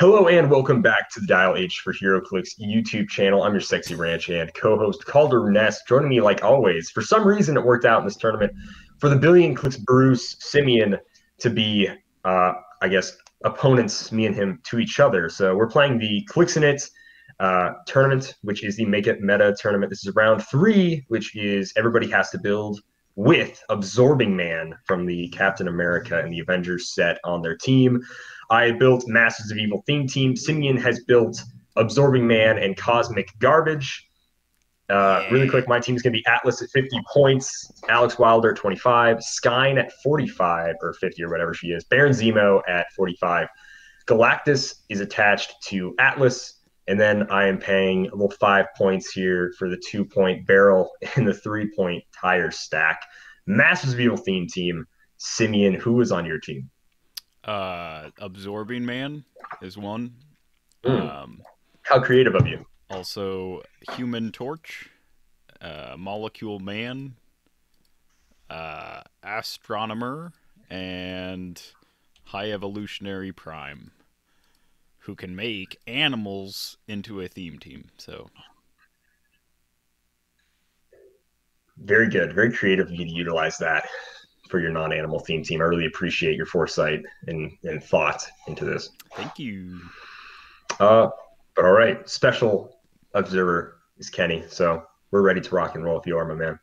Hello and welcome back to the Dial H for HeroClix YouTube channel. I'm your sexy ranch hand co-host Kalder Ness. Joining me like always. For some reason, it worked out in this tournament for the Billion Clix Bruce Simeon to be, uh, I guess, opponents, me and him, to each other. So we're playing the Clixin' It uh, tournament, which is the Make It Meta tournament. This is round three, which is everybody has to build with Absorbing Man from the Captain America and the Avengers set on their team. I built Masters of Evil theme team. Simeon has built Absorbing Man and Cosmic Garbage. Uh, really quick, my team is going to be Atlas at 50 points, Alex Wilder at 25, Skyn at 45 or 50 or whatever she is, Baron Zemo at 45. Galactus is attached to Atlas, and then I am paying a little five points here for the two point barrel and the three point tire stack. Masters of Evil theme team, Simeon, who is on your team? Uh, Absorbing Man is one. Mm. Um, How creative of you. also, Human Torch, uh, Molecule Man, uh, Astronomer, and High Evolutionary Prime, who can make animals into a theme team. So, Very good. Very creative of you to utilize that for your non animal theme team. I really appreciate your foresight and, and thought into this. thank you. Uh, but all right, special observer is Kenny. So we're ready to rock and roll if you are, my man.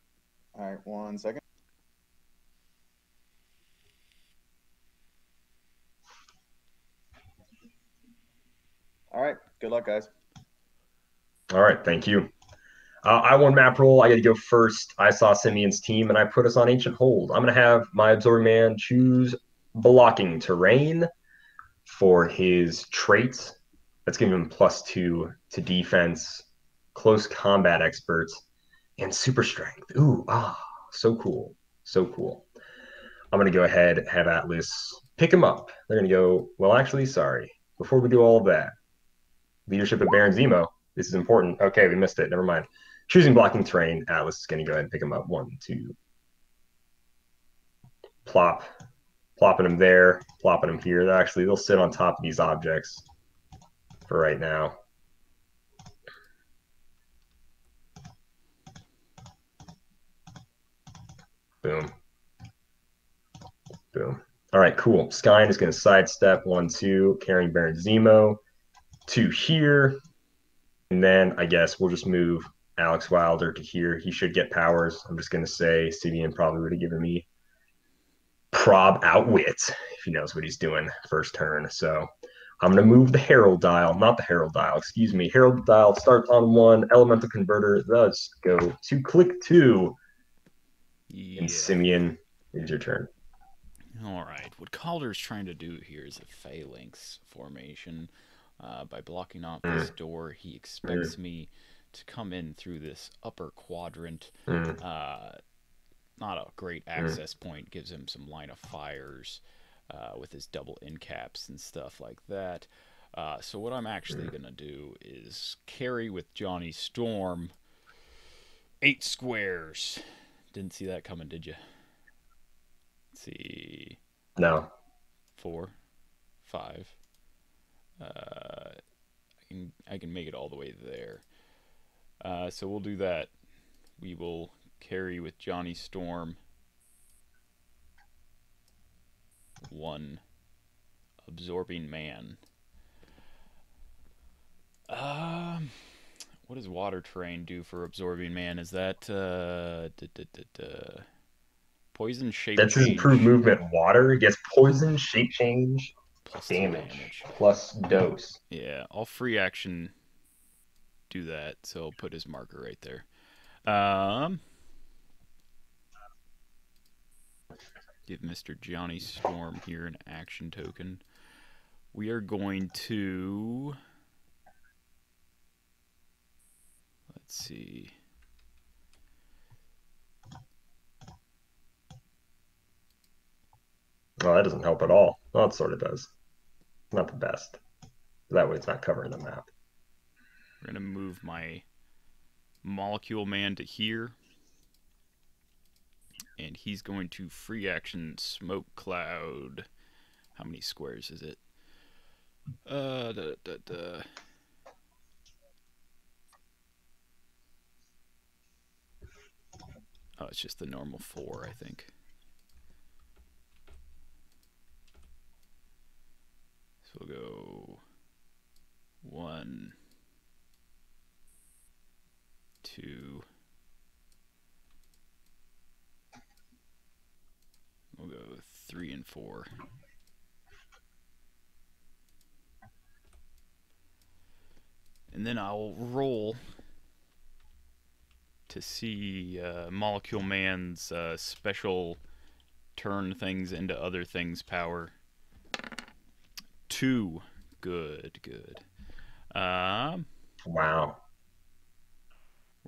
All right, one second. All right, good luck, guys. All right, thank you. Uh, I won map roll. I got to go first. I saw Simeon's team and I put us on ancient hold. I'm going to have my absorbing man choose blocking terrain for his traits. That's giving him plus two to defense, close combat experts, and super strength. Ooh, ah, so cool. So cool. I'm going to go ahead and have Atlas pick him up. They're going to go, well, actually, sorry. Before we do all of that, leadership of Baron Zemo. This is important. Okay, we missed it. Never mind. Choosing blocking terrain, Atlas is going to go ahead and pick him up. One, two. Plop. Plopping him there, plopping him here. They're actually, they'll sit on top of these objects for right now. Boom. Boom. All right, cool. Skyn is going to sidestep one, two, carrying Baron Zemo to here. And then I guess we'll just move Alex Wilder to here. He should get powers. I'm just going to say Simeon probably would have given me prob outwit if he knows what he's doing first turn. So I'm going to move the Herald dial, not the Herald dial, excuse me. Herald dial starts on one. Elemental converter does go to click two. Yeah. And Simeon, it's your turn. All right. What Kalder's trying to do here is a phalanx formation. Uh, by blocking off this door, he expects me to come in through this upper quadrant. Mm. Uh, not a great access point. Gives him some line of fires uh, with his double in caps and stuff like that. Uh, so what I'm actually gonna do is carry with Johnny Storm eight squares. Didn't see that coming, did you? Let's see No. four, five. Uh, I can I can make it all the way there. Uh, so we'll do that. We will carry with Johnny Storm one absorbing man. Um, what does water terrain do for absorbing man? Is that uh, duh, duh, duh. poison shape? That's his change improved movement. Water gets poison, shape change, plus two damage, plus dose. Yeah, I'll free action do that, so I'll put his marker right there. Um, give Mr. Johnny Storm here an action token. We are going to. Let's see. Well, that doesn't help at all. Well, it sort of does. Not the best. That way it's not covering the map. We're gonna move my molecule man to here. And he's going to free action smoke cloud. How many squares is it? Uh, da, da, da. Oh, it's just the normal four, I think. So we'll go one, two. We'll go three and four. And then I'll roll to see uh, Molecule Man's uh, special turn things into other things power. Two. Good, good. Um, Wow.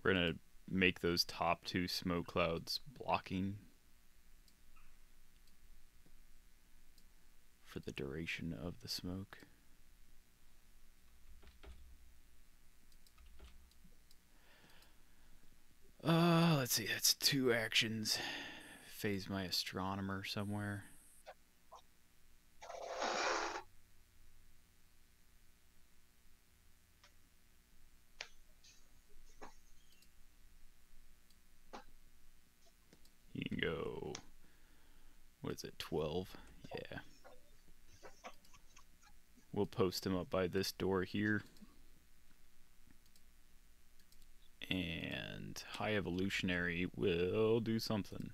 we're going to make those top two smoke clouds blocking for the duration of the smoke. Uh, let's see, that's two actions. Phase my astronomer somewhere. You can go. Is it, 12? Yeah. We'll post him up by this door here. And High Evolutionary will do something.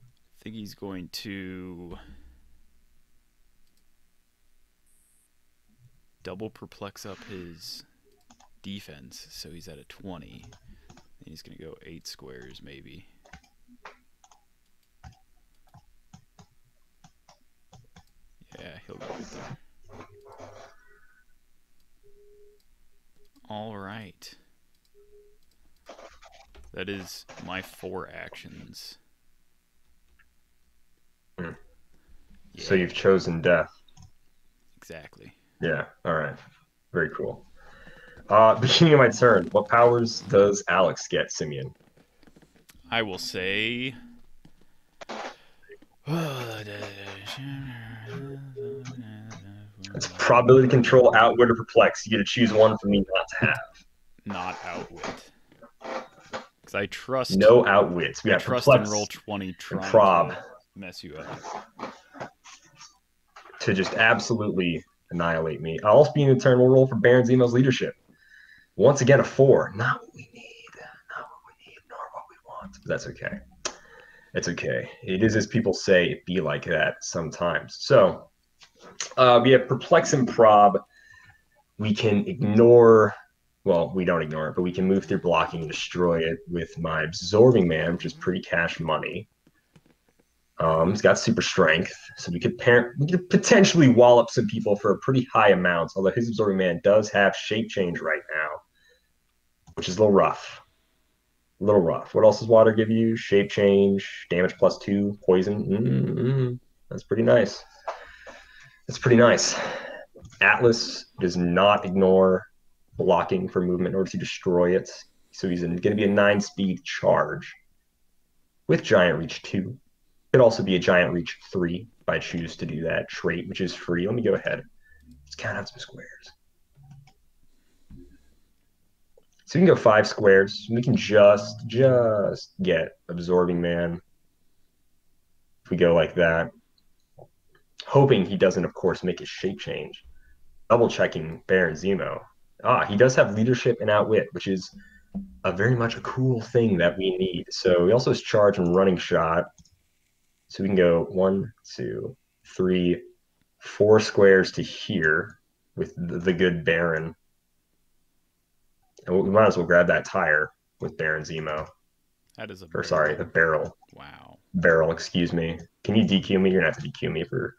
I think he's going to double perplex up his defense, so he's at a 20. And he's going to go 8 squares, maybe. Yeah, he'll go right there. All right. That is my four actions. Hmm. Yeah, So you've chosen death. exactly. Yeah. All right. Very cool. Uh, beginning of my turn. What powers does Alex get, Simeon? I will say. It's probability control, outwit, or perplex. You get to choose one for me not to have. Not outwit. Because I trust. No outwits. We I have trust perplex in roll twenty. Trying prob. to mess you up. to just absolutely annihilate me. I'll also be in the turn. We'll roll for Baron Zemo's leadership. Once again, a four. Not what we need. Not what we need, nor what we want. But that's okay. It's okay. It is as people say, it be like that sometimes. So uh, we have perplex and prob. We can ignore. Well, we don't ignore it, but we can move through blocking and destroy it with my absorbing man, which is pretty cash money. Um, he's got super strength, so we could parent, we could potentially wallop some people for a pretty high amount. Although his absorbing man does have shape change right now, which is a little rough. A little rough. What else does water give you? Shape change, damage plus two, poison. mm That's pretty nice. That's pretty nice. Atlas does not ignore blocking for movement in order to destroy it. So he's going to be a nine speed charge with giant reach two. Could also be a giant reach three if I choose to do that trait, which is free. Let me go ahead. Let's count out some squares. So we can go five squares. We can just just get absorbing man. If we go like that. Hoping he doesn't, of course, make his shape change. Double checking Baron Zemo. Ah, he does have leadership and outwit, which is a very much a cool thing that we need. So he also has charge and running shot. So we can go one, two, three, four squares to here with the, good Baron. And we might as well grab that tire with Baron Zemo. That is a. Or sorry, the barrel. Wow. Barrel, excuse me. Can you DQ me? You're gonna have to DQ me for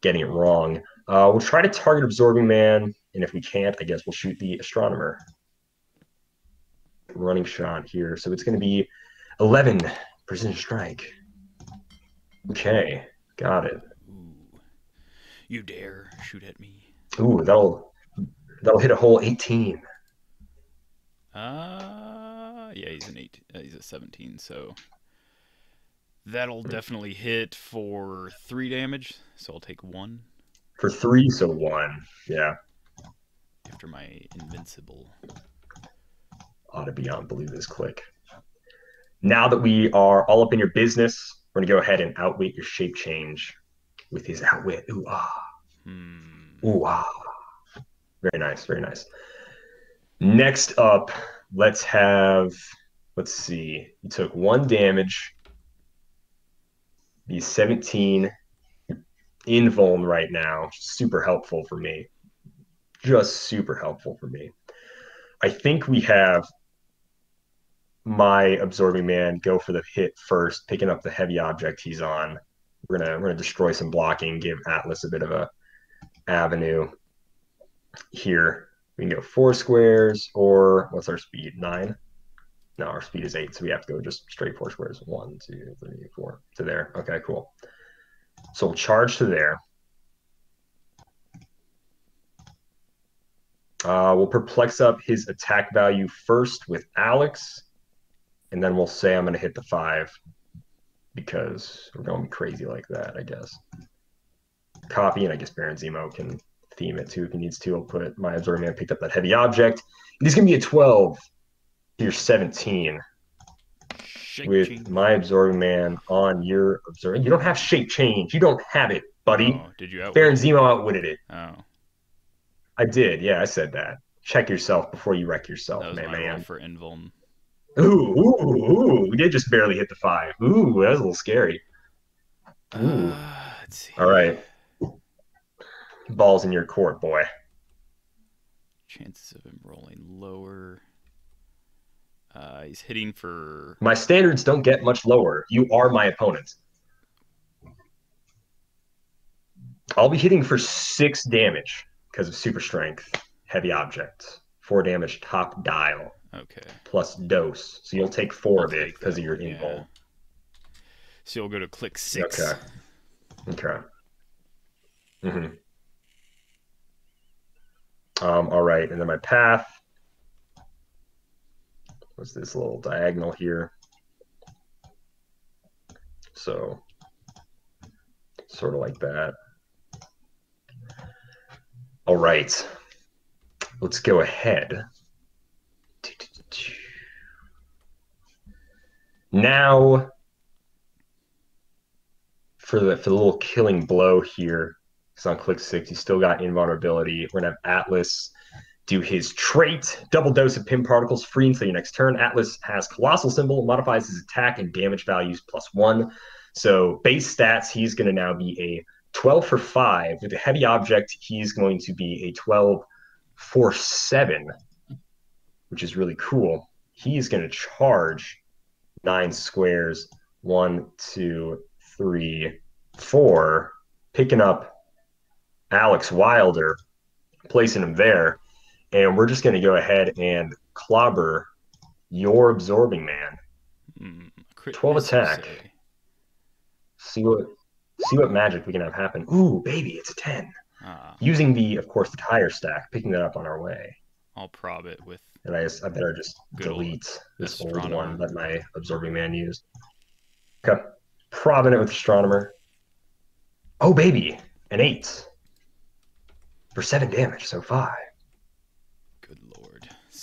getting it wrong. Uh, we'll try to target Absorbing Man, and if we can't, I guess we'll shoot the Astronomer. Running shot here. So it's gonna be 11 precision strike. Okay, got it. Ooh. You dare shoot at me? Ooh, that'll that'll hit a whole 18. Uh, yeah, he's an eight. Uh, he's a seventeen. So That'll definitely hit for three damage, so I'll take one For three, so one. Yeah. after my invincible. ought to be on Blue this click. Now that we are all up in your business, we're gonna go ahead and outwit your shape change with his outwit. Ooh ah, Hmm. ooh ah. Very nice, very nice. Next up, let's have. Let's see. You took one damage. He's 17 in invuln right now. Super helpful for me. Just super helpful for me. I think we have my absorbing man go for the hit first, picking up the heavy object he's on. We're gonna we're gonna destroy some blocking, give Atlas a bit of a avenue here. We can go four squares, or what's our speed? Nine. No, our speed is eight, so we have to go just straight four squares. One, two, three, four to there. Okay, cool. So we'll charge to there. Uh, we'll perplex up his attack value first with Alex, and then we'll say I'm going to hit the five because we're going to be crazy like that, I guess. Copy, and I guess Baron Zemo can theme it too if he needs to. I'll put my Absorbing Man picked up that heavy object. He's going to be a 12. You're 17 Shake with change. my Absorbing Man on your Absorbing. You don't have shape change. You don't have it, buddy. Oh, did you outwit? Baron Zemo outwitted it. Oh, I did. Yeah, I said that. Check yourself before you wreck yourself, that was man. my man. for invuln. Ooh, ooh, ooh. We did just barely hit the five. Ooh, that was a little scary. Ooh. Uh, let's see. All right. Ball's in your court, boy. Chances of him rolling lower. Uh, he's hitting for My standards don't get much lower. You are my opponent. I'll be hitting for six damage because of super strength, heavy object, four damage top dial okay. plus dose. So you'll take 4 I'll of it because of your yeah. invul. So you'll go to click six. Okay. Okay. Mm-hmm. Um, all right, and then my path was this little diagonal here. So sort of like that. All right. Let's go ahead. Now for the for the little killing blow here, it's on click six. He's still got invulnerability. We're gonna have Atlas do his trait, double dose of Pym particles, free until your next turn. Atlas has colossal symbol, modifies his attack and damage values plus one. So base stats, he's gonna now be a 12 for five. With a heavy object, he's going to be a 12 for seven, which is really cool. He's gonna charge nine squares. One, two, three, four, picking up Alex Wilder, placing him there and we're just going to go ahead and clobber your absorbing man. Mm, 12 attack. See what see what magic we can have happen. Ooh, baby, it's a 10. Ah. Using the, of course, the tire stack, picking that up on our way. I'll prob it with. And I, I better just delete this astronomer. old one that my absorbing man used. Okay. Probbing it with astronomer. Oh, baby, an 8 for 7 damage, so 5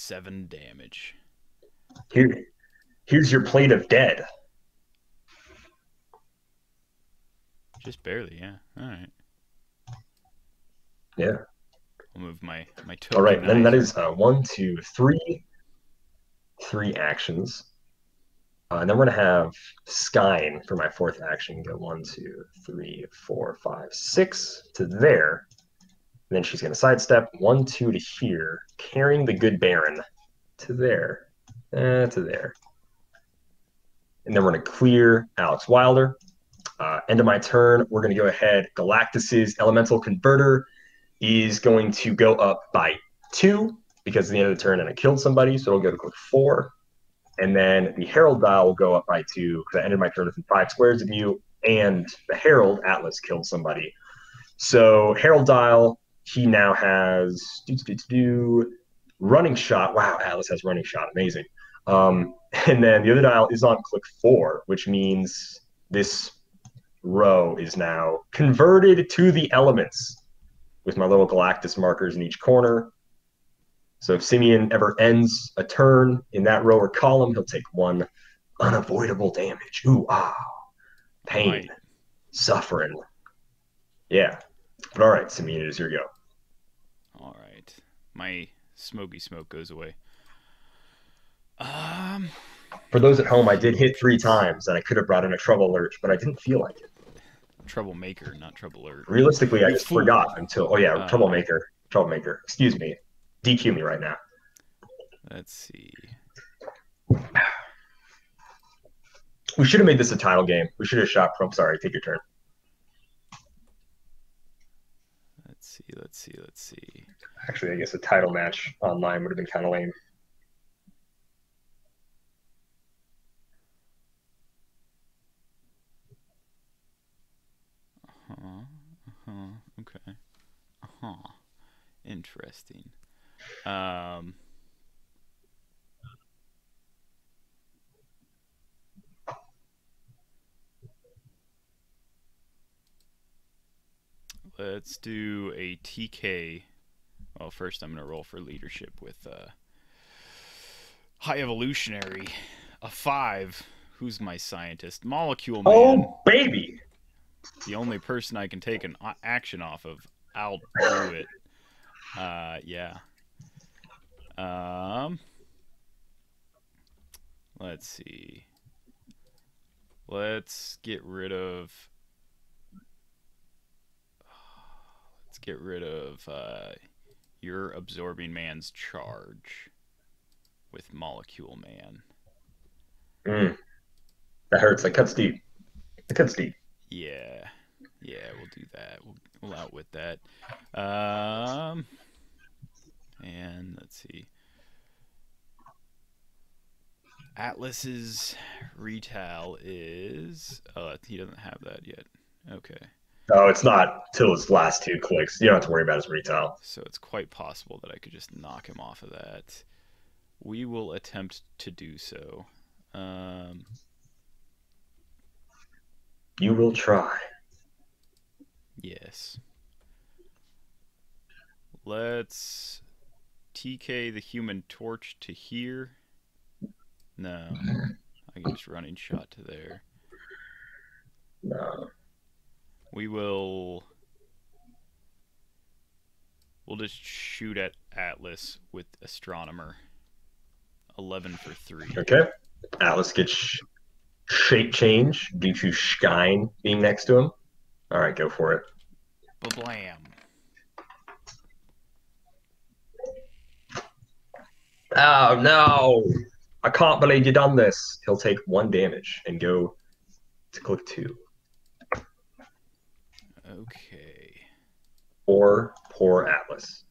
seven damage. Here, here's your plate of dead. Just barely, yeah. All right. Yeah. I'll move my my token. All right. Then that is uh, one, two, three, three actions. Uh, and then we're gonna have Skyn for my fourth action. Go one, two, three, four, five, six to there. And then she's gonna sidestep one, two to here, carrying the good Baron to there, eh, to there. And then we're gonna clear Alex Wilder. Uh, end of my turn. We're gonna go ahead. Galactus's Elemental Converter is going to go up by two because at the end of the turn and I killed somebody, so it'll go to click four. And then the Herald dial will go up by two because I ended my turn within five squares of you, and the Herald Atlas killed somebody. So Herald dial, he now has do, do, do, running shot. Wow, Atlas has running shot. Amazing. Um, and then the other dial is on click four, which means this row is now converted to the elements with my little Galactus markers in each corner. So if Simeon ever ends a turn in that row or column, he'll take one unavoidable damage. Ooh, ah, pain, Right. suffering. Yeah. But all right, Simeon, is your go. All right. My smoky smoke goes away. Um, For those at home, I did hit three times and I could have brought in a trouble alert, but I didn't feel like it. troublemaker, not trouble alert. Realistically, I just fool. forgot until. Oh yeah, Uh, troublemaker, troublemaker. Excuse me. DQ me right now. Let's see. We should have made this a title game. We should have shot. I'm sorry. Take your turn. Let's see. Let's see. Let's see. Actually, I guess a title match online would have been kind of lame. Uh-huh. Uh-huh. Okay. Uh-huh. Interesting. Um Let's do a TK. Well, first I'm going to roll for leadership with uh High Evolutionary. A 5. Who's my scientist? Molecule Man Oh baby! the only person I can take an action off of, I'll do it. Uh, yeah. Um, let's see. Let's get rid of. Get rid of uh, your absorbing man's charge with Molecule Man. Mm. That hurts. That cuts deep. That cuts deep. Yeah, yeah, we'll do that. We'll we'll outwit that. Um, and let's see. Atlas's retail is. Oh, he doesn't have that yet. Okay, Oh, it's not till his last two clicks. You don't have to worry about his retail. so it's quite possible that I could just knock him off of that. We will attempt to do so. Um, You will try. Yes. Let's TK the human torch to here. No. I can just running shot to there. No. We will We'll just shoot at Atlas with astronomer. Eleven for three. Okay. Atlas gets shape change due to Shine being next to him. All right, go for it. Blam. Oh no! I can't believe you done this. He'll take one damage and go to click two. Okay. Or poor Atlas.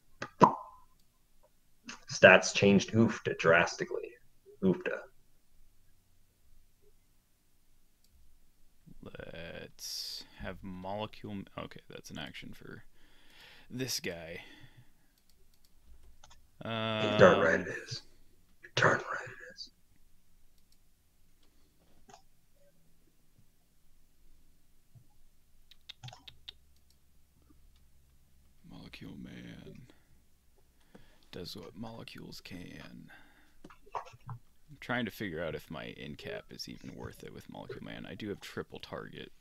Stats changed oofta drastically. Oofta. Let's have molecule. Okay, that's an action for this guy. You're darn Um, right it is. You're darn right it is. Molecule Man does what molecules can. I'm trying to figure out if my in cap is even worth it with Molecule Man. I do have triple target.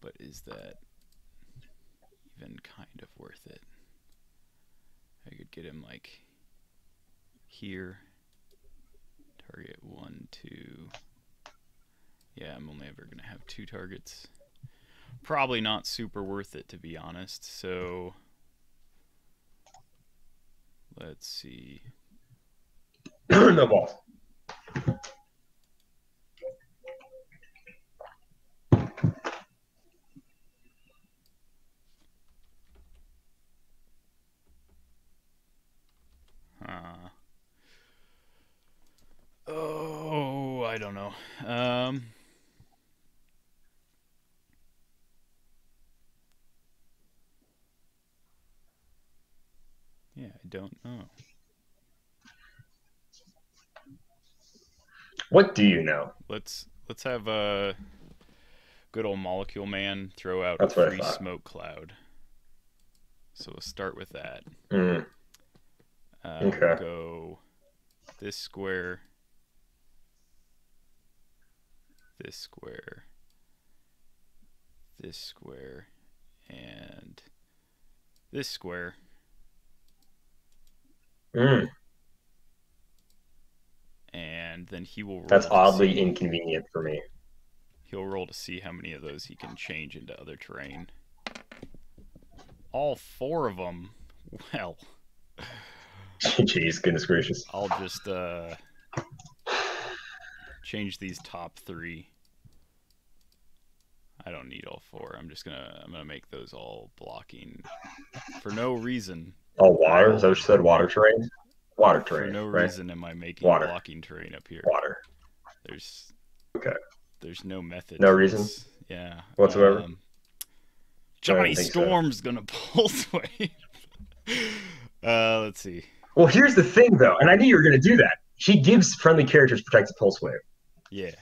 But is that even kind of worth it? I could get him like here. Target one, two. Yeah, I'm only ever going to have two targets probably not super worth it to be honest. So let's see. no balls. Uh, oh, I don't know. Um, don't know. What do you know? Let's let's have a good old molecule man throw out That's I free smoke cloud. So we'll start with that. Mm, Uh, Okay. we'll go this square, this square, this square, and this square. Mm. And then he will. Roll That's oddly see- inconvenient for me. He'll roll to see how many of those he can change into other terrain. All four of them. Well, Jeez, goodness gracious. I'll just uh, change these top three. I don't need all four. I'm just gonna I'm gonna make those all blocking for no reason. Oh, water? Is that what you said? Water terrain? Water terrain. For no right? reason am I making Water. blocking terrain up here. Water. There's Okay. There's no method. No reason? this. Yeah. Whatsoever? Um, Johnny think so. Storm's gonna pull sway. uh, let's see. Well, here's the thing, though, and I knew you were going to do that. He gives friendly characters protected pulse wave, Yeah.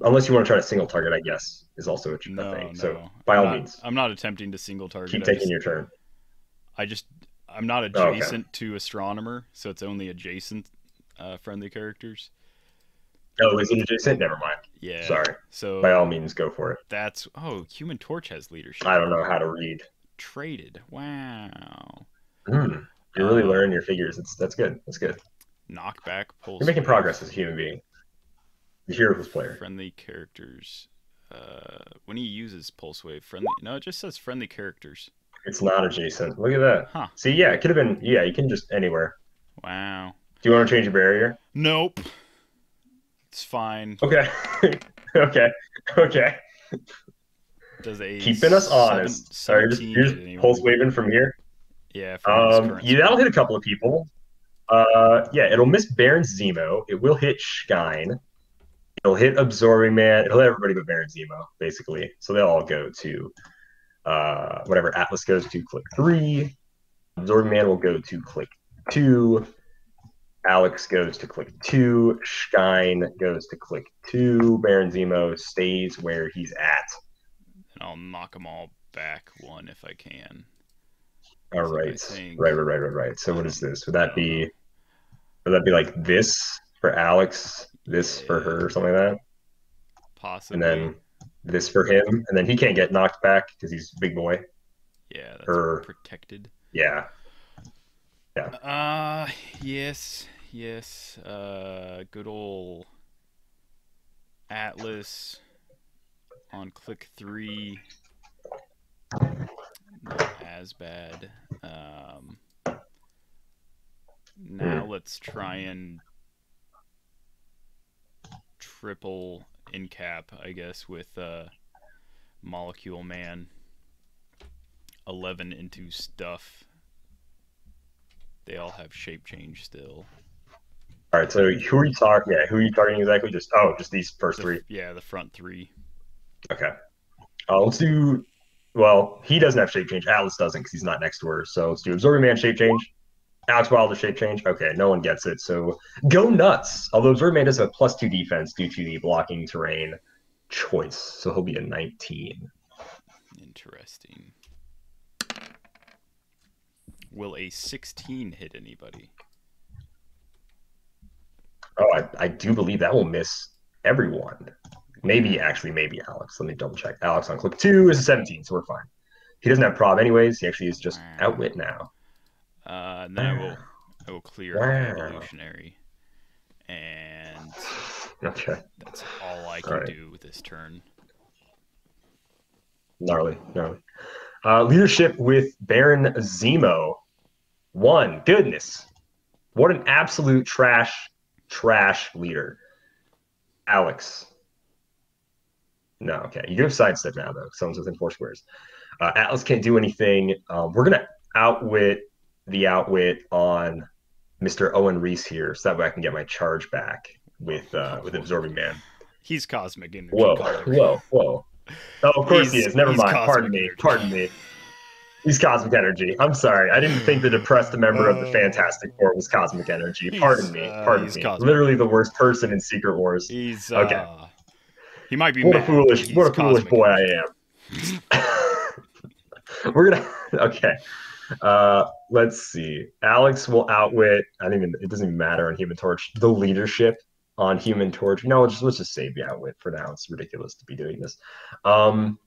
Unless you want to try to single target. I guess is also a, No, thing. no. So by I'm all not- means, I'm not attempting to single target. keep taking just- your turn. I just I'm not Oh, okay. adjacent to astronomer, so it's only adjacent uh, friendly characters. Oh, is it adjacent? Never mind. Yeah. Sorry. So By all means, go for it. that's oh, Human Torch has leadership. I don't know how to read. Traded. Wow. Hmm. You're really Uh, learning your figures. It's that's good. That's good. Knockback pulse. You're making progress as a human being. The heroes player. Friendly characters. Uh, when he uses pulse wave, friendly. No, it just says friendly characters. It's not adjacent. Look at that. Huh. See, yeah, it could have been. Yeah, you can just anywhere. Wow. Do you want to change your barrier? Nope. It's fine. Okay. okay. Okay. Does a Keeping us honest. Sorry, just you're just pulse waving from here. Yeah. Um, yeah, that'll hit a couple of people. Uh, yeah, it'll miss Baron's Zemo. It will hit Shine. It'll hit Absorbing Man. It'll hit everybody but Baron Zemo, basically. So they'll all go to uh, whatever Atlas goes to click three. Absorbing Man will go to click two. Alex goes to click two. Shine goes to click two. Baron Zemo stays where he's at. and I'll knock them all back one if I can. All right. Right, right, right, right, right. So what is this? Would that be would that be like this for Alex, this for her, or something like that? Possibly. And then this for him, and then he can't get knocked back because he's a big boy. yeah, that's her- protected. Yeah. Yeah. Uh yes, yes. Uh, good old Atlas on click three. Not as bad. Um, now Hmm. let's try and triple in cap, I guess, with uh, Molecule Man. 11 into stuff. They all have shape change still. All right. So who are you talking? Yeah, who are you targeting exactly? Just oh, just these first The- three. Yeah, the front three. Okay. Uh, let's do. Well, he doesn't have shape change. Atlas doesn't because he's not next to her. So let's do Absorbing Man shape change. Alex Wilder shape change. Okay, no one gets it. So go nuts. Although Absorbing Man does have a plus two defense due to the blocking terrain choice. So he'll be a 19. Interesting. Will a 16 hit anybody? Oh, I, I do believe that will miss everyone. Maybe, hmm. actually, maybe Alex. Let me double check. Alex on click two is a 17, so we're fine. He doesn't have prob anyways. He actually is just outwit now. Uh, and then I will, I will clear Wow. evolutionary, and Okay. that's all I can Alright. do with this turn. Gnarly, gnarly. Uh, leadership with Baron Zemo. One. Goodness. What an absolute trash, trash leader. Alex. No, okay. You can have sidestep now, though. Someone's within four squares. Uh, Atlas can't do anything. Um, we're going to outwit the outwit on Mr. Owen Reese here, so that way I can get my charge back with uh, with Absorbing Man. He's cosmic energy. Whoa, color. whoa, whoa. Oh, of course he is. Never mind. cosmic Pardon me. energy. Pardon me. He's cosmic energy. I'm sorry. I didn't think the depressed member of the Uh, Fantastic Four was cosmic energy. Pardon me. uh, Pardon he's me. cosmic. Literally the worst person in Secret Wars. He's Okay. uh, He might be what a foolish, what a he's foolish cosmic. boy I am. We're gonna okay. Uh, let's see. Alex will outwit. I don't even. It doesn't even matter on Human Torch. The leadership on Human Torch. No, let's just let's just say the outwit for now. It's ridiculous to be doing this. Um,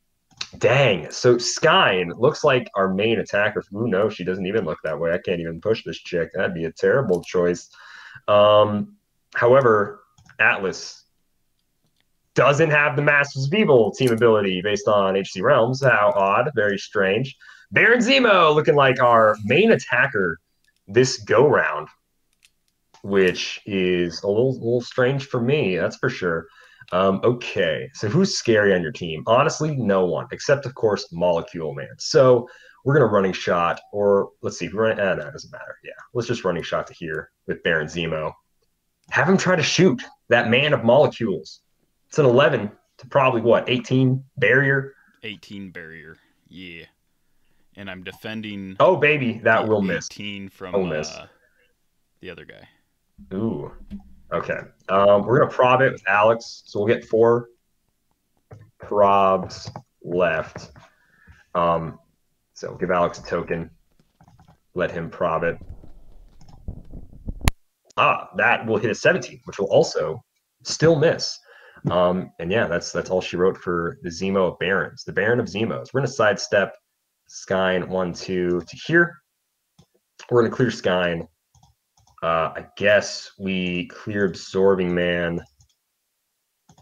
dang. So Skyn looks like our main attacker. Ooh, no, she doesn't even look that way. I can't even push this chick. That'd be a terrible choice. Um, however, Atlas doesn't have the Masters of Evil team ability based on HC Realms. How odd, very strange. Baron Zemo looking like our main attacker this go round, which is a little, little strange for me, that's for sure. Um, okay, so who's scary on your team? Honestly, no one, except of course Molecule Man. So we're gonna running shot, or let's see, run. Eh, no, doesn't matter. Yeah, let's just running shot to here with Baron Zemo. Have him try to shoot that man of molecules. It's an 11 to probably what 18 barrier. 18 barrier. Yeah. And I'm defending. Oh baby, that will miss. 18 from Will miss. Uh, the other guy. Ooh. Okay. Um, we're gonna prob it with Alex, so we'll get four probs left. Um, so give Alex a token. Let him prob it. Ah, that will hit a 17, which will also still miss. Um, and yeah, that's that's all she wrote for the Zemo of Barons, the Baron of Zemos. We're gonna sidestep Skyn one, two to here. We're gonna clear Skyn. Uh, I guess we clear Absorbing Man.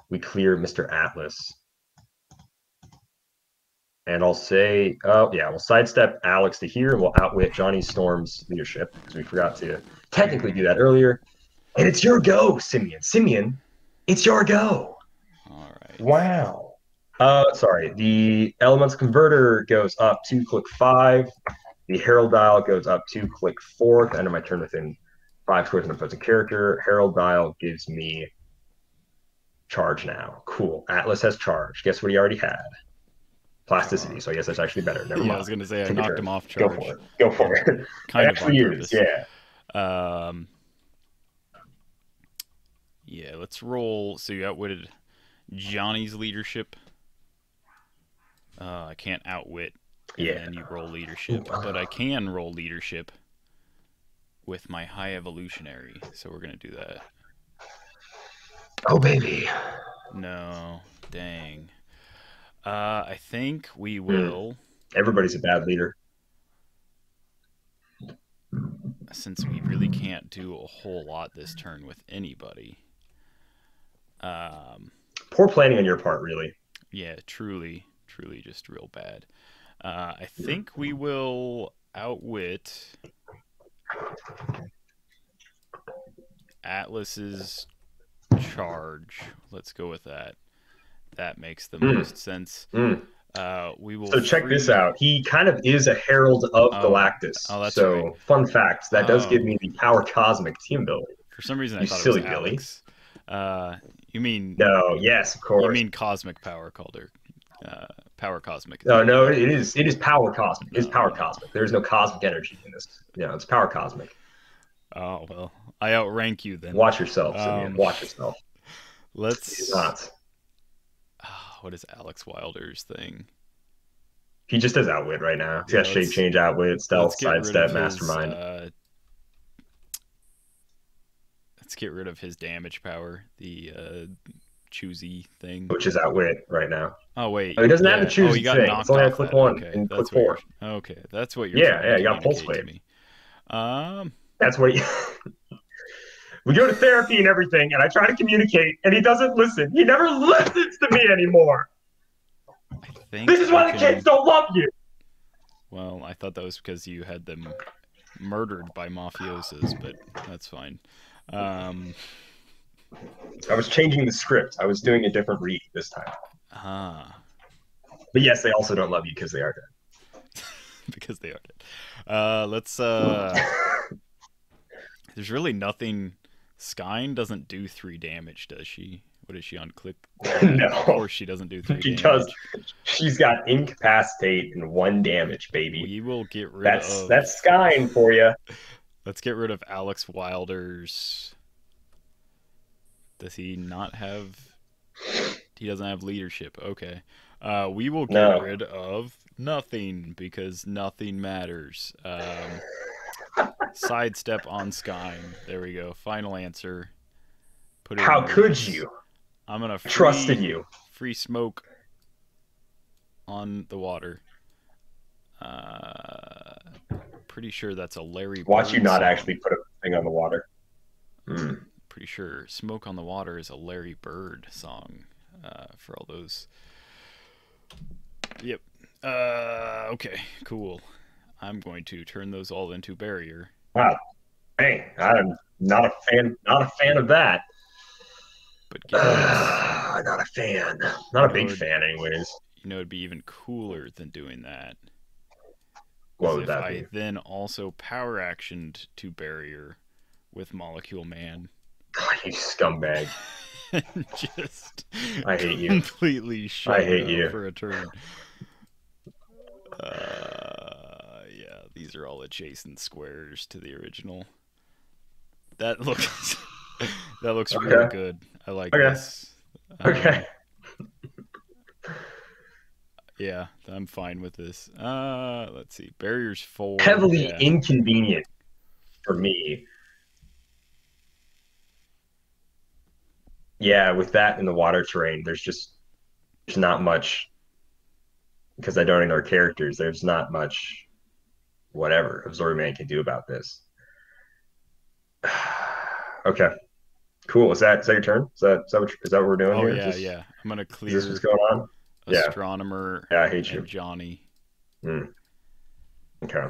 We clear Mr. Atlas. And I'll say, oh, yeah, we'll sidestep Alex to here and we'll outwit Johnny Storm's leadership because we forgot to technically do that earlier. And it's your go, Simeon. Simeon, it's your go. All right. Wow. Uh, sorry. The Elements Converter goes up two click five. The Herald Dial goes up two click four. End of my turn within five squares of an opposing character. Herald Dial gives me charge now. Cool. Atlas has charge. Guess what he already had? Plasticity. So I guess that's actually better. Never Yeah, I was gonna say I Take knocked him off charge. Go for it. Go for it. Kind of actually is. Yeah. Um. Yeah, let's roll. So you outwitted Johnny's leadership. Uh, I can't outwit. And Yeah. then you roll leadership, but I can roll leadership with my high evolutionary. So we're gonna do that. Oh baby. No, dang. Uh, I think Hmm. we will, Everybody's a bad leader. since we really can't do a whole lot this turn with anybody. Um, Poor planning on your part, really. yeah, truly, truly, just real bad. Uh, I think we will outwit Atlas's charge. Let's go with that. That makes the Hmm. most sense. Mm. Uh, we will. So check this out. He kind of is a herald of Oh. Galactus. Oh, that's so right. fun fact that does Oh. give me the power cosmic team ability. For some reason, I You thought silly it was Billy. Uh, you mean No, yes, of course. you mean cosmic power Kalder? Uh, power cosmic. no, no, it is it is power cosmic. It's power cosmic. There is no cosmic energy in this. No, it's power cosmic. Oh well, I outrank you then. Watch yourself, Um, Watch yourself. Let's. Not. Ah, what is Alex Wilder's thing? He just does outwit right now. He's Yeah, got shape change, outwit, stealth, sidestep, mastermind. uh, let's get rid of his damage power. The uh, choosy thing. which is outwit right now. Oh wait, Oh, he doesn't have the yeah. choosy oh, you got thing. It's only on click that. one Okay, and that's click what you're- Okay, that's what you're. Yeah, yeah, you got pulse wave. me. Um, That's what he. we go to therapy and everything, and I try to communicate, and he doesn't listen. He never listens to me anymore. I think This is why the kids don't love you. Well, I thought that was because you had them murdered by mafiosos, but that's fine. Um, I was changing the script. I was doing a different read this time. ah, But yes, they also don't love you because they are dead. because they are dead. Uh, let's. Uh, there's really nothing. Skyn doesn't do three damage, does she? What is she on click? No. Of course she doesn't do three she damage. She's got incapacitate and one damage, baby. We will get rid That's of. that's Skyn for you. Let's get rid of Alex Wilder's. Does he not have he doesn't have leadership. Okay. Uh, we will get No. rid of nothing because nothing matters. Um, sidestep on Skyne. There we go. Final answer. Put it How could words. you? I'm gonna free, in you. Free smoke on the water. Uh, pretty sure that's a Larry. Watch you not song. actually put a thing on the water. Hmm. Pretty sure "Smoke on the Water" is a Larry Bird song. Uh, for all those. Yep. Uh, okay. Cool. I'm going to turn those all into barrier. Wow. Hey, I'm not a fan. Not a fan of that. But this, not a fan. Not a big fan, anyways. you know, it'd be even cooler than doing that. What would if that I be? then also power actioned to barrier with Molecule Man. You scumbag. just I hate you. completely shut I hate you. for a turn. Uh, yeah, these are all adjacent squares to the original. That looks that looks really good. I like Okay. this. Um, Okay. yeah, I'm fine with this. Uh, let's see. Barriers four. Heavily yeah. inconvenient for me. Yeah, with that in the water terrain, there's just there's not much because I don't ignore characters. There's not much whatever Absorbing Man can do about this. okay, cool. Is that is that your turn? Is that is that what, is that what we're doing Oh here? yeah, Just- yeah. I'm gonna Is clear this what's going on? yeah. astronomer Yeah, I hate you. Johnny. Okay.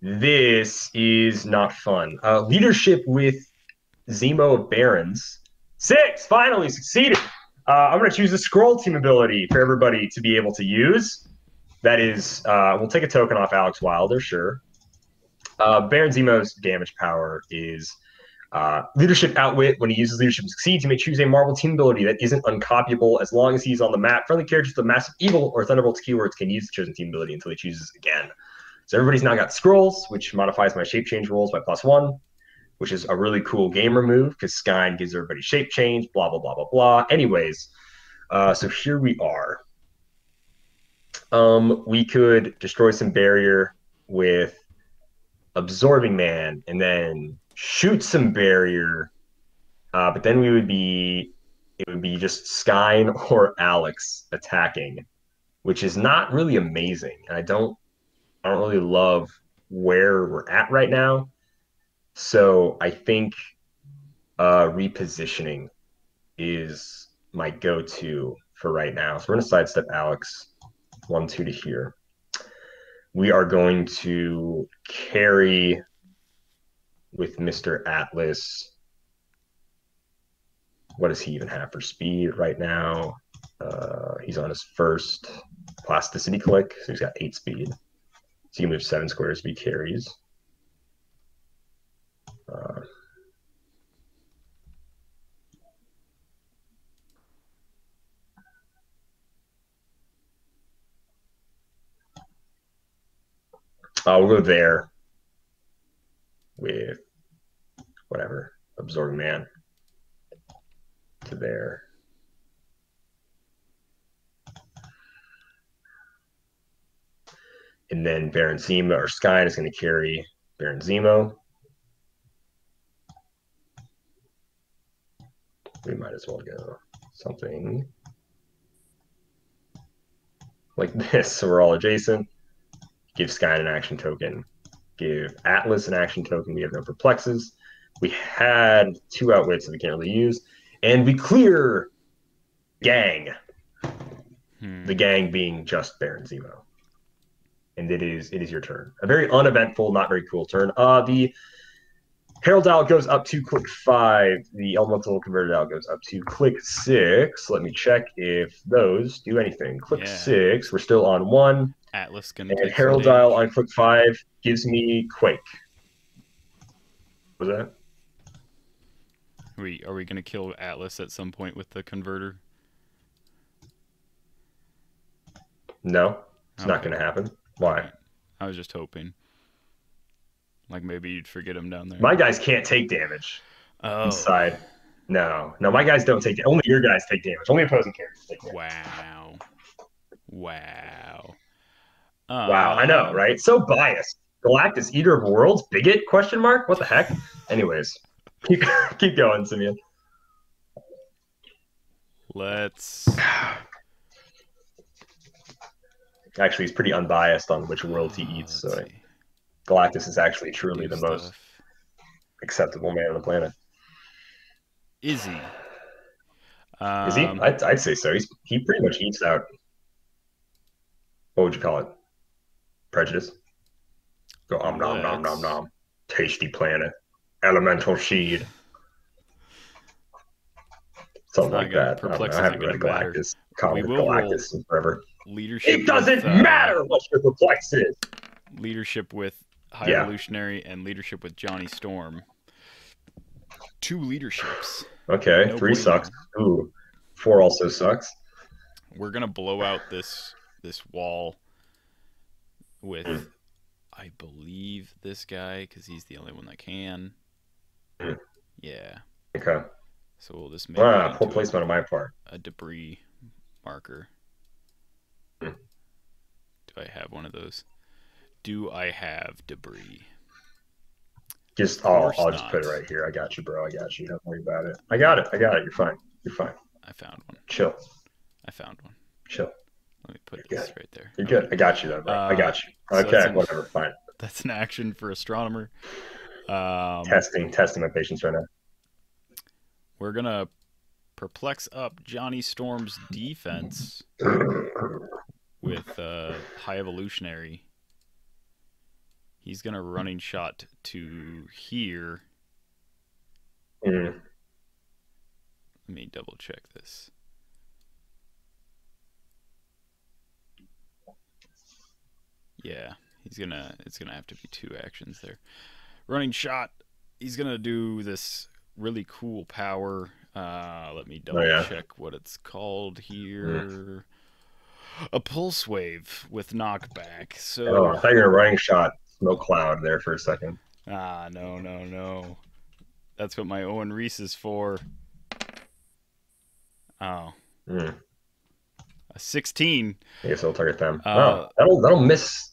This is not fun. Uh, leadership with Zemo of Barons. Six, finally succeeded. Uh, I'm going to choose the Skrull team ability for everybody to be able to use. That is, uh, we'll take a token off Alex Wilder, sure. Uh, Baron Zemo's damage power is uh, leadership outwit. When he uses leadership and succeeds, he may choose a Marvel team ability that isn't uncopyable as long as he's on the map. Friendly characters with Masters of Evil or Thunderbolt's keywords can use the chosen team ability until he chooses again. So everybody's now got Skrulls, which modifies my shape change rolls by plus one, which is a really cool gamer move because Skyne gives everybody shape change, blah, blah, blah, blah, blah. Anyways, uh, so here we are. Um, we could destroy some barrier with absorbing man and then shoot some barrier uh, but then we would be it would be just Skyne or Alex attacking, which is not really amazing. And I don't I don't really love where we're at right now. So I think uh, repositioning is my go-to for right now. So we're gonna sidestep Alex one two to here. We are going to carry with Mr. Atlas what does he even have for speed right now? Uh, he's on his first plasticity click, so he's got eight speed. So you move seven squares to be carries. We'll go there with whatever absorbing man to there. And then Baron Zemo or Sky is going to carry Baron Zemo. We might as well go something like this. So we're all adjacent. Give Sky an action token. Give Atlas an action token. We have no perplexes. We had two outwits that we can't really use. And we clear gang. Hmm. The gang being just Baron Zemo. And it is it is your turn. A very uneventful, not very cool turn. Uh the Herald dial goes up to click five. The elemental converter dial goes up to click six. Let me check if those do anything. Click Yeah. six. We're still on one. Atlas gonna And Herald dial on click five gives me Quake. Was that? Are we are we gonna kill Atlas at some point with the converter? No, it's not going to happen. Why? I was just hoping. Like maybe you'd forget him down there. My guys can't take damage oh, inside. No, no, my guys don't take damage. Only your guys take damage. Only opposing characters take damage. Wow. Wow. Wow, I know, Um, right? So biased. Galactus, Eater of Worlds, bigot? Question mark? What the heck? Anyways, keep keep going, Simeon. Let's. Actually, he's pretty unbiased on which world he uh, eats. let's So see. Galactus is actually truly Do the most acceptable man on the planet. Is he? Is he? Um, I'd, I'd say so. He's he pretty much eats out. What would you call it? Prejudice. Go om nom nom nom nom. Tasty planet. Elemental seed. Something like that. I. Perplex I haven't read. Galactus. Comic Galactus forever. leadership. It doesn't with, uh, matter what your perplex is. Leadership with High Yeah. Evolutionary and leadership with Johnny Storm. Two leaderships. Okay, No three sucks. Ooh, four also sucks. We're gonna blow out this this wall with, Mm. I believe this guy because he's the only one that can. Mm. Yeah. Okay. So we'll just make it poor placement on my part. a debris marker. Mm. Do I have one of those? Do I have debris? Just I'll, I'll just put it right here. I got you, bro. I got you. Don't worry about it. I got it. I got it. You're fine. You're fine. I found one. Chill. I found one. Chill. Let me put You're this good. right there. You're Okay. good. I got you though, bro. I Uh, got you. so Okay, an- whatever. Fine. That's an action for astronomer. Um, testing, testing my patience right now. we're gonna perplex up Johnny Storm's defense with uh, high evolutionary. He's gonna running shot to here. Mm, Let me double check this. Yeah, he's gonna. It's gonna have to be two actions there. Running shot. He's gonna do this really cool power. Uh, let me double Oh, yeah. check what it's called here. A pulse wave with knockback. So Oh, I thought you were running shot. Smoke cloud there for a second. Ah, no, no, no. That's what my Owen Reece is for. Oh, Mm, 16. I guess I'll target them. Uh, wow, that'll that'll miss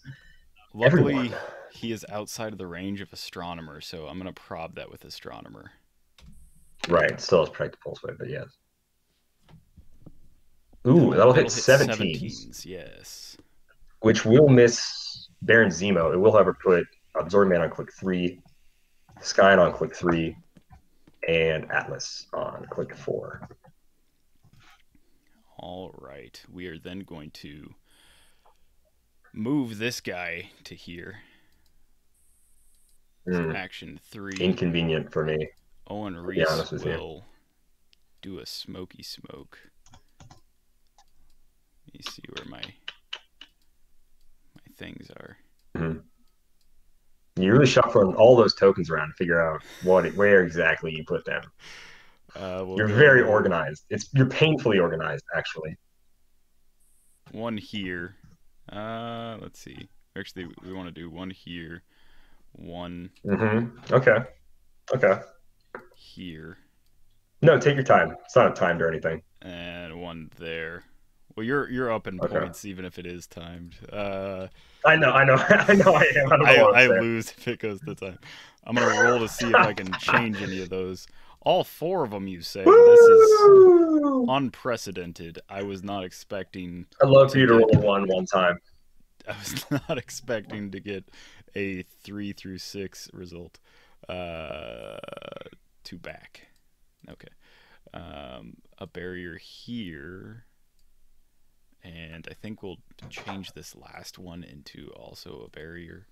Luckily, everyone. he is outside of the range of astronomer, so I'm going to prob that with astronomer. Right, still has protect pulse wave, but yes. Ooh, that'll, hit 17, 17s, yes. which will miss Baron Zemo. It will, however, put Absorb Man on click three, Skyn on click three, and Atlas on click four. All right. We are then going to move this guy to here. Mm, Action three. inconvenient for me. Owen Reece with you. will do a smoky smoke. Let me see where my my things are. You really shuffling all those tokens around to figure out what where exactly you put them. Uh, we'll You're go very organized. It's you're painfully organized, actually. One here. Uh, let's see. Actually, we want to do one here, one Mm-hmm. Okay. Okay. here, No, take your time. It's not timed or anything. and one there. Well, you're you're up in Okay. points even if it is timed. Uh, I know. I know. I know. I am. I I, I lose if it goes to time. I'm gonna roll to see if I can change any of those. All four of them, you say. This is unprecedented. I was not expecting. I'd love for you to roll one one time. I was not expecting to get a three through six result. Uh, two back. Okay. Um, a barrier here. And I think we'll change this last one into also a barrier.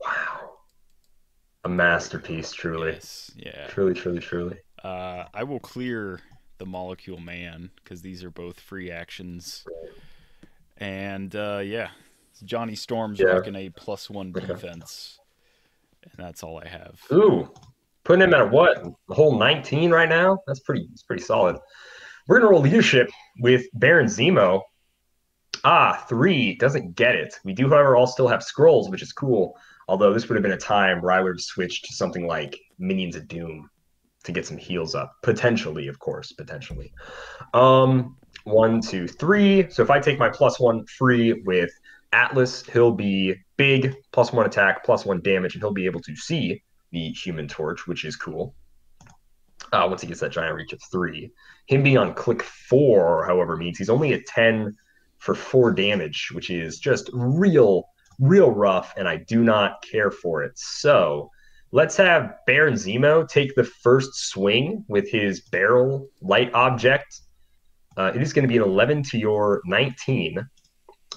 Wow. A masterpiece, truly. Yes. Yeah. Truly, truly, truly. Uh, I will clear the molecule man because these are both free actions. And uh, yeah, Johnny Storm's Yeah. rocking a plus one Okay. defense, and that's all I have. Ooh, putting him at what? A whole 19 right now? That's pretty. That's pretty solid. We're gonna roll leadership with Baron Zemo. Ah, three doesn't get it. We do, however, all still have Skrulls, which is cool. Although this would have been a time where I would have switched to something like Minions of Doom to get some heals up. Potentially, of course, potentially. Um, one, two, three. So if I take my plus one free with Atlas, he'll be big, plus one attack, plus one damage, and he'll be able to see the Human Torch, which is cool. Uh, once he gets that giant reach of three, him being on click four, however, means he's only at ten for four damage, which is just real, real rough, and I do not care for it. So let's have Baron Zemo take the first swing with his barrel light object. Uh, it is going to be an 11 to your 19.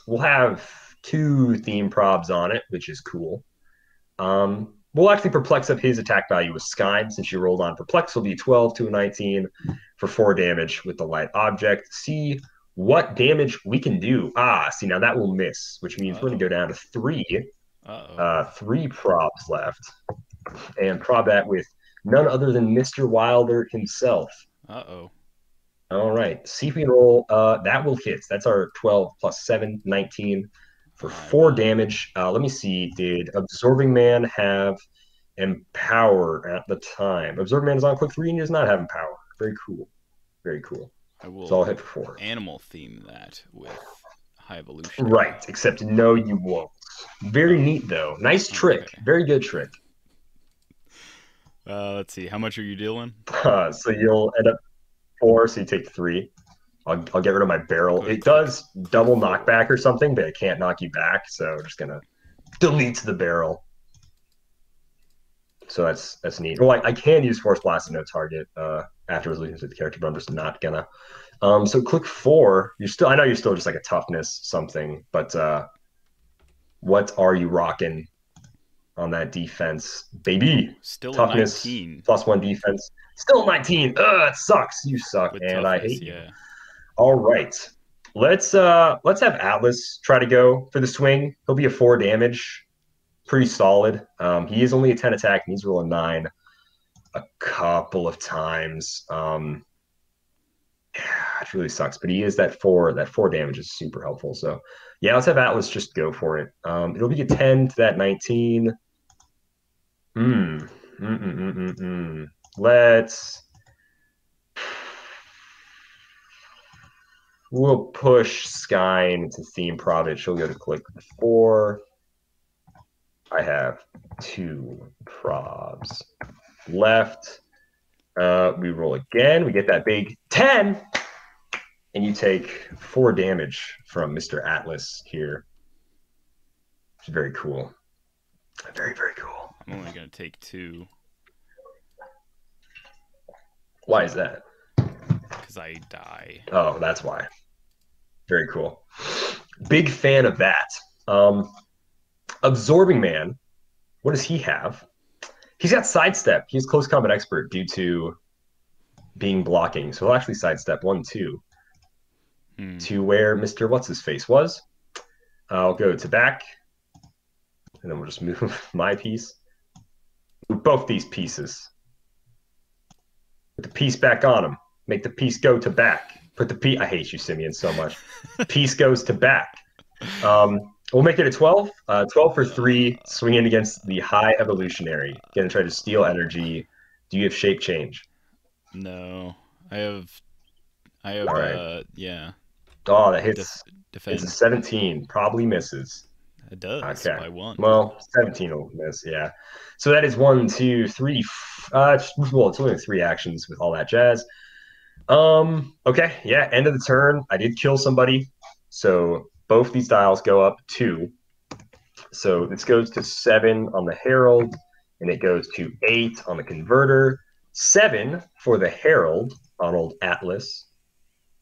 We'll have two theme probs on it, which is cool. Um, we'll actually perplex up his attack value with Sky since you rolled on perplex. Will be 12 to a 19 for four damage with the light object. See what damage we can do. Ah, see now that will miss, which means Uh-oh. we're going to go down to 3 uh, three probs left, and prob that with none other than Mr. Wilder himself. Uh oh. All right. We roll. Uh, that will hit. That's our 12 plus 7, 19 for four damage. Uh, let me see. Did Absorbing Man have Empower at the time? Absorbing Man is on click three and he does not have Empower. Very cool. Very cool. I will. So I'll hit for four. Animal theme that with High Evolution. Right. Except no, you won't. Very neat though. Nice trick. Okay. Very good trick. Uh, let's see. How much are you dealing? Uh, so you'll end up four, so you take three. I'll, I'll get rid of my barrel. Good. It does double knockback or something, but it can't knock you back. So I'm just gonna delete the barrel. So that's that's neat. Well, I, I can use Force Blast and no target uh, after resolution to the character, but I'm just not gonna. Um, so click four. You're still. I know you're still just like a toughness something, but uh, what are you rocking on that defense, baby? Still toughness plus one defense. Still 19. Ugh, it sucks. You suck, With and I hate yeah. you. All right. Let's uh let's have Atlas try to go for the swing. He'll be a four damage. Pretty solid. Um, he is only a 10 attack and he's rolling nine a couple of times. Um it really sucks. But he is that four, that four damage is super helpful. So yeah, let's have Atlas just go for it. Um, it'll be a 10 to that 19. Hmm. Let's we'll push Sky into theme province. She'll go to click four. I have two probs left. Uh, we roll again. We get that big 10. And you take four damage from Mr. Atlas here. It's very cool. Very, very cool. I'm only going to take two. Why is that? Because I die. Oh, that's why. Very cool. Big fan of that. Um, Absorbing Man, what does he have? He's got sidestep. He's close combat expert due to being blocking. So he'll actually sidestep one, two hmm. to where Mr. What's his face was. I'll go to back, and then we'll just move my piece. Both these pieces. Put the piece back on him. Make the piece go to back. Put the piece. I hate you, Simeon, so much. piece goes to back. Um, we'll make it a 12. Uh, 12 for three, swinging against the high evolutionary. Gonna try to steal energy. Do you have shape change? No. I have. I have. Right. Uh, yeah. Oh, that hits. Def- it's a 17. Probably misses. It does okay. by one. Well, 17 will miss, yeah. So that is one, two, three. Uh, well, it's only three actions with all that jazz. Um, okay, yeah, end of the turn. I did kill somebody. So both these dials go up two. So this goes to seven on the Herald, and it goes to eight on the converter. Seven for the Herald on old Atlas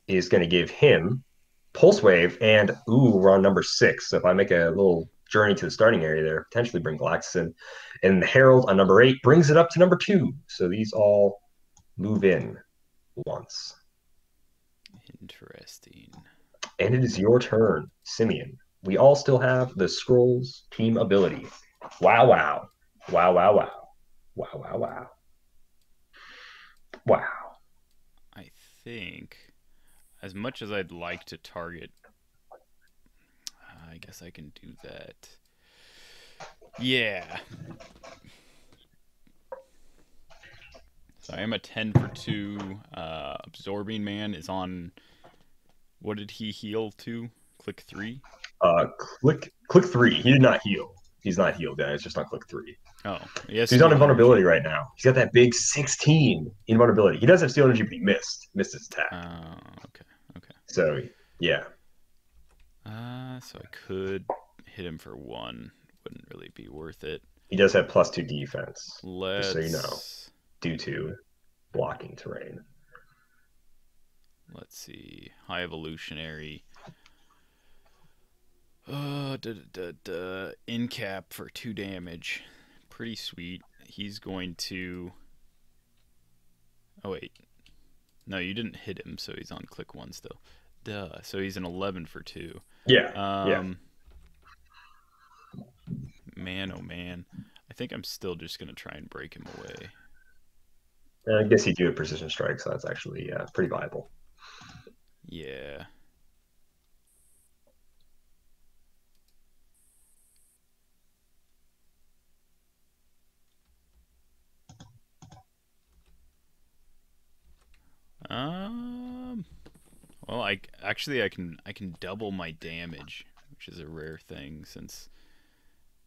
is going to give him Pulse Wave, and ooh, we're on number six. So if I make a little journey to the starting area there, potentially bring Galactus in. And the Herald on number eight brings it up to number two. So these all move in once. Interesting. And it is your turn, Simeon. We all still have the Skrulls team ability. Wow, wow. Wow, wow, wow. Wow, wow, wow. Wow. I think as much as I'd like to target, I guess I can do that. Yeah. So I am a 10 for 2. Uh, Absorbing Man is on. What did he heal to? Click 3? Uh, click click three. He did not heal. He's not healed. It's just on click three. Oh, yes. So he's on invulnerability right now. He's got that big 16 invulnerability. He does have steal energy, but he missed. Missed his attack. Oh, okay. Okay. So yeah. Uh, so I could hit him for one. Wouldn't really be worth it. He does have plus two defense Let's. so you know. due to blocking terrain. Let's see. High evolutionary. Uh, da, da, da, in cap for two damage. Pretty sweet. He's going to. Oh wait, no, you didn't hit him, so he's on click one still. Duh. So he's an eleven for two. Yeah. Um. Man, oh man. I think I'm still just gonna try and break him away. I guess you do a precision strike, so that's actually uh, pretty viable. Yeah. Um. Well, I actually I can I can double my damage, which is a rare thing since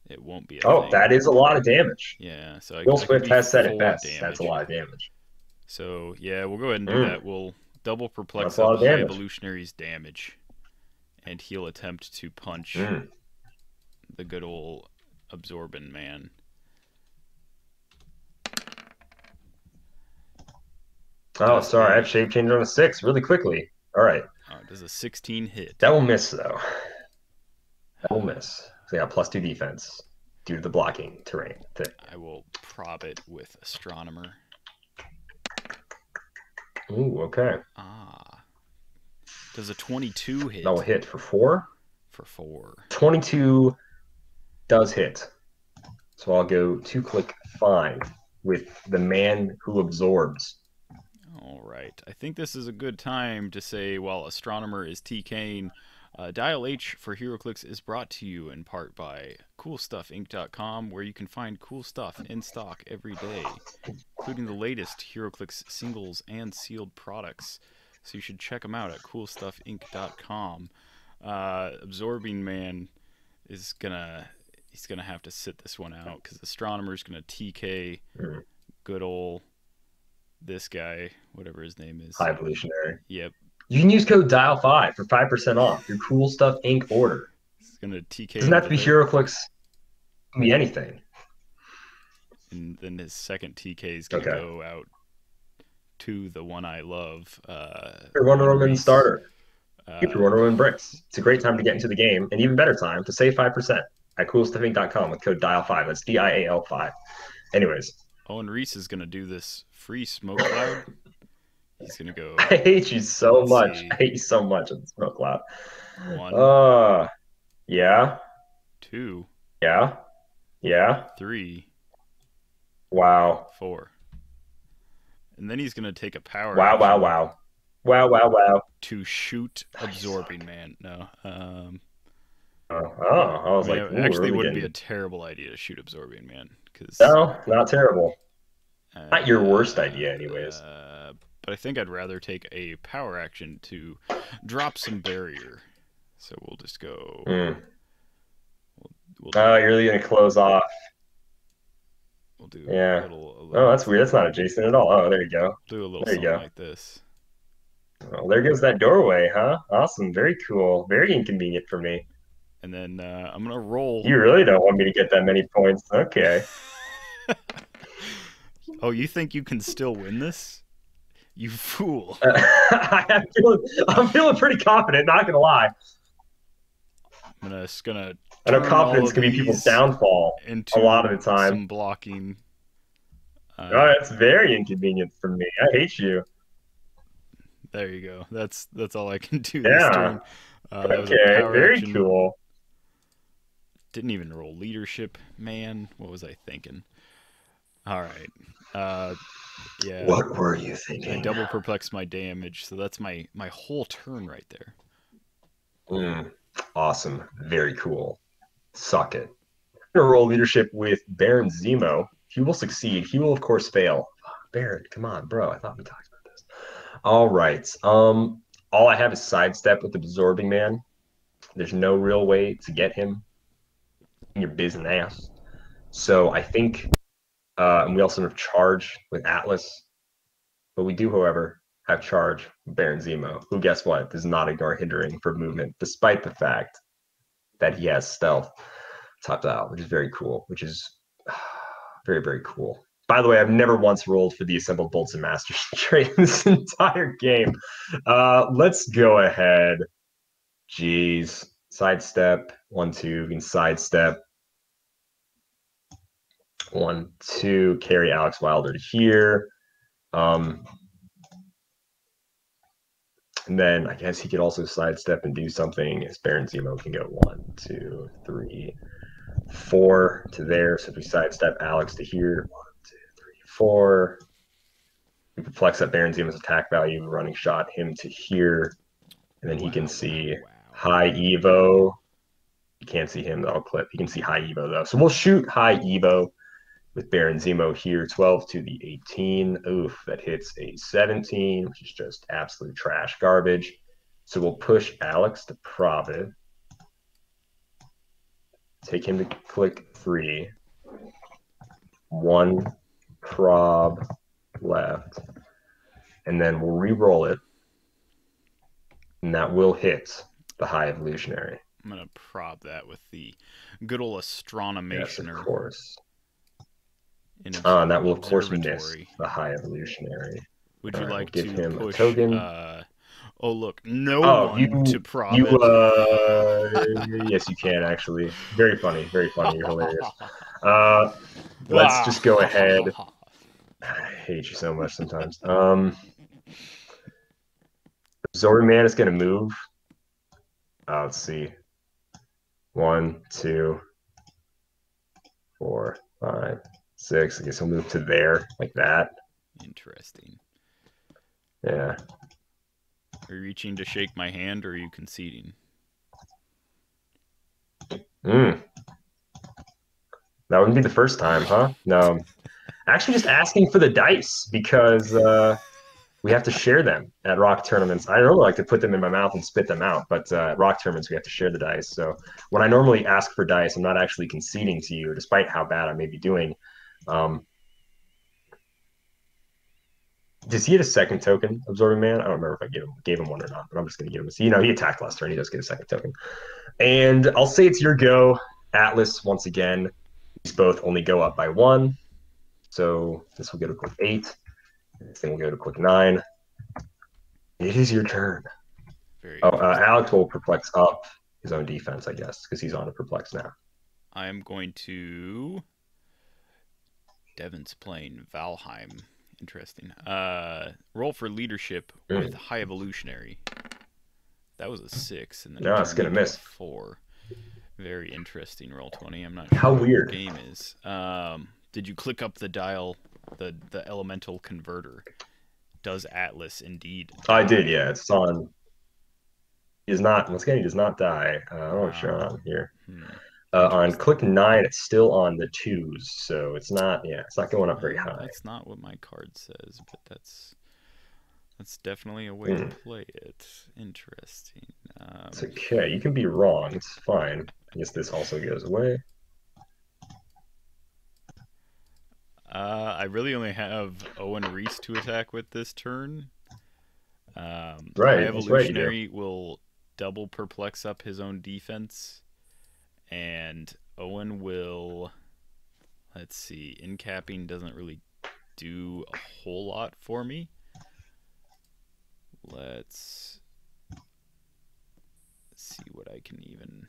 it won't be. A Oh, thing. that is a lot of damage. Yeah. So I, Will I Swift be has said it best. damage. That's a lot of damage. So yeah, we'll go ahead and do Mm. that. We'll double perplex up high damage. evolutionary's damage, and he'll attempt to punch Mm. the good old absorbent man. Oh, sorry. I have shape change on a six really quickly. All right. Uh, does a 16 hit? That will miss, though. That will miss. So, yeah, plus two defense due to the blocking terrain. thing. I will prob it with astronomer. Ooh, okay. Ah. Does a 22 hit That will hit for four. for four? 22 does hit. So I'll go two click five with the man who absorbs. All right. I think this is a good time to say while Astronomer is TKing, uh, Dial H for HeroClix is brought to you in part by CoolStuffInc.com, where you can find cool stuff in stock every day, including the latest HeroClix singles and sealed products. So you should check them out at CoolStuffInc.com. Uh, Absorbing Man is gonna he's gonna have to sit this one out because Astronomer's gonna TK good ole this guy, whatever his name is. High evolutionary. Yep, You can use code dial5 for 5% off your cool stuff Inc. order. It's gonna TK. Doesn't have to be HeroClix. Can be anything. And then his second TK is gonna Okay. go out to the one I love. Uh, Your Wonder Woman Reese. starter. Uh, Get your Wonder Woman bricks. It's a great time to get into the game, and even better time to save 5% at coolstuffinc.com with code dial5. That's D I A L 5. Anyways, Owen Reece is gonna do this free smoke cloud. He's gonna go I hate you so much. see. I hate you so much in Smoke Cloud. one, Uh, yeah, two, yeah, yeah. three, Wow, four. And then he's gonna take a power. wow, wow, wow, wow, wow, wow. To shoot absorbing man. No. Um. Oh, oh I was I mean, like, it actually really wouldn't be a terrible idea to shoot absorbing man because No, not terrible. Not your worst idea, anyways. Uh, but I think I'd rather take a power action to drop some barrier. So we'll just go. Mm. We'll do, Oh, you're really gonna close off. we'll do yeah. a little. A little Oh, that's weird. That's not adjacent at all. Oh, there you go. Do a little there something like this. Oh, there goes that doorway, huh? Awesome. Very cool. Very inconvenient for me. And then uh, I'm gonna roll. You really don't want me to get that many points. Okay. Oh, you think you can still win this? You fool! I'm, feeling, I'm feeling pretty confident, not gonna lie. I'm gonna just gonna I know confidence can be people's downfall. into a lot of the time. Some blocking. Uh, Oh, that's very inconvenient for me. I hate you. There you go. That's that's all I can do Yeah. this turn. Uh, that was a Okay, very action. cool. Didn't even roll leadership, man. What was I thinking? All right. Uh, yeah. What were you I thinking? double perplex my damage, so that's my my whole turn right there. Mm, awesome. Very cool. Suck it. I'm gonna roll leadership with Baron Zemo. He will succeed. He will, of course, fail. Baron, come on, bro. I thought we talked about this. All right. Um, all I have is sidestep with the absorbing man. There's no real way to get him in your business. So I think, uh, and we also have charge with Atlas, but we do, however, have charge Baron Zemo, who guess what does not ignore hindering for movement, despite the fact that he has stealth topped out, which is very cool. Which is very very cool. By the way, I've never once rolled for the assembled bolts and masters trade in this entire game. Uh, let's go ahead. Jeez, sidestep one two. You can sidestep one two. Carry Alex Wilder here. Um, and then I guess he could also sidestep and do something as Baron Zemo can go one, two, three, four to there. So if we sidestep Alex to here, one, two, three, four. We perplex up Baron Zemo's attack value, running shot him to here. And then he can see high Evo. You can't see him, that'll clip. You can see high Evo though. So we'll shoot high Evo with Baron Zemo here, 12 to the 18. Oof, that hits a 17, which is just absolute trash garbage. So we'll push Alex to Provid. Take him to click three. One prob left. And then we'll re-roll it. And that will hit the high evolutionary. I'm gonna prob that with the good old Yes, of course. In Uh, and that will of course miss the high evolutionary. Would you Alright, like we'll to give him a push? token. Uh, oh look, no Oh, one you- to prob You uh yes you can actually. Very funny, very funny, you're hilarious. Uh let's just go ahead. I hate you so much sometimes. Um Absorbing Man is gonna move. Uh, let's see. One, two, four, five, six. I guess he'll move to there, like that. Interesting. Yeah. Are you reaching to shake my hand, or are you conceding? Mm. That wouldn't be the first time, huh? No. Actually, just asking for the dice because uh, we have to share them at rock tournaments. I normally like to put them in my mouth and spit them out, but uh, at rock tournaments, we have to share the dice. So when I normally ask for dice, I'm not actually conceding to you, despite how bad I may be doing. Um, does he get a second token, Absorbing Man? I don't remember if I gave him, gave him one or not, but I'm just going to give him a. You know, he attacked last turn. He does get a second token. And I'll say it's your go. Atlas, once again, these both only go up by one. So this will go to quick eight. This thing will go to quick nine. It is your turn. Very. Oh, uh, Alex will perplex up his own defense, I guess, because he's on a perplex now. I am going to. Devon's playing Valheim. Interesting. Uh, roll for leadership Mm. with high evolutionary. That was a six, and then No, it's gonna miss. Four. Very interesting. Roll twenty. I'm not sure How weird. the game is. Um, did you click up the dial, the the elemental converter? Does Atlas indeed? I did, yeah. It's on. Does not. He does not die. Uh, I don't know what's Wow. going on here. Hmm. Uh, on click nine, it's still on the twos, so it's not. Yeah, it's not going up very high. That's not what my card says, but that's that's definitely a way to Hmm. play it. Interesting. Um, It's okay. You can be wrong. It's fine. I guess this also goes away. uh, I really only have Owen Reece to attack with this turn. Um, Right, High that's right. Evolutionary will double perplex up his own defense, and Owen will. Let's see. Incapping doesn't really do a whole lot for me. Let's see what I can even.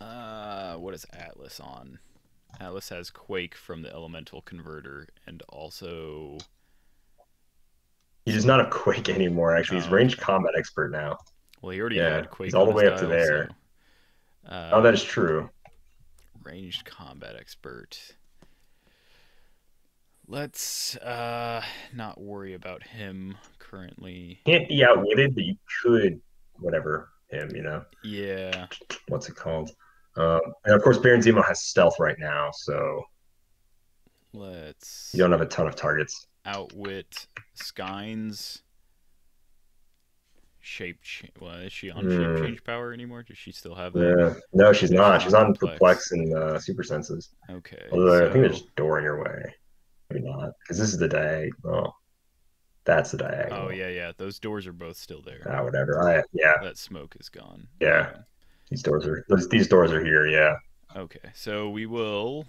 Uh, what is Atlas on? Atlas has Quake from the Elemental Converter, and also He's just not a Quake anymore. Actually, he's ranged combat expert now. well, he already Yeah, had Quake. he's all the way up to there. so, uh, Oh, that is true. ranged combat expert. Let's uh not worry about him currently. Can't be outwitted, but you could, whatever him. You know Yeah. what's it called? Um, and of course, Baron Zemo has stealth right now, so Let's You don't have a ton of targets. outwit Skynes. Shape well, is she on Hmm. shape change power anymore? Does she still have that? Yeah. No, she's not. She's on Perplex. and uh, super senses. Okay. Although I think there's a door in your way. Maybe not, because this is the diag. Oh, that's the diagonal. Oh yeah, yeah. Those doors are both still there. Ah, whatever. I yeah. That smoke is gone. Yeah. These doors are those, these doors are here. Yeah. Okay, so we will